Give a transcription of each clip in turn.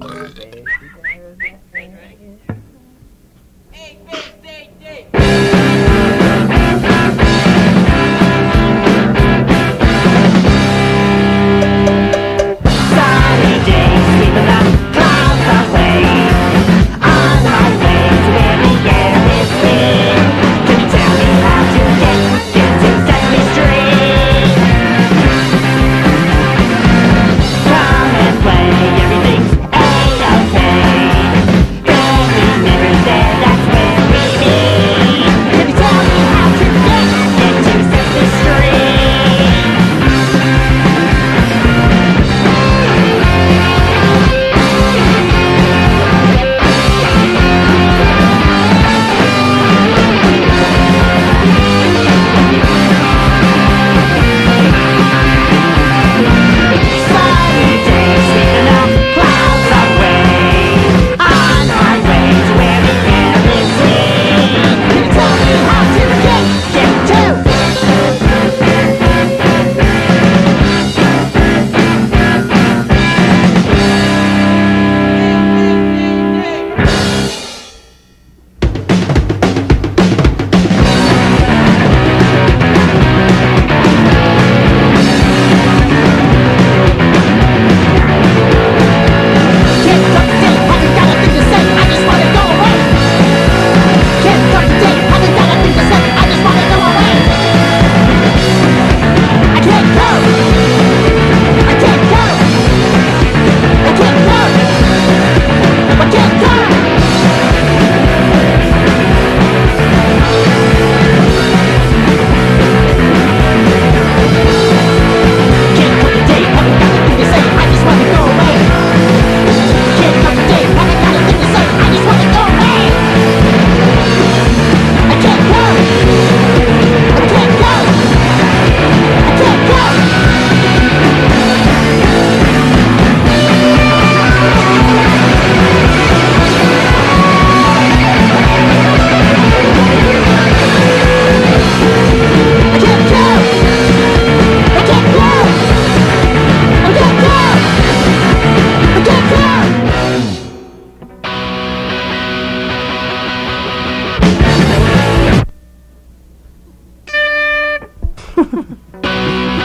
Sunny Ha ha ha.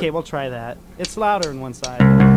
Okay, we'll try that. It's louder on one side.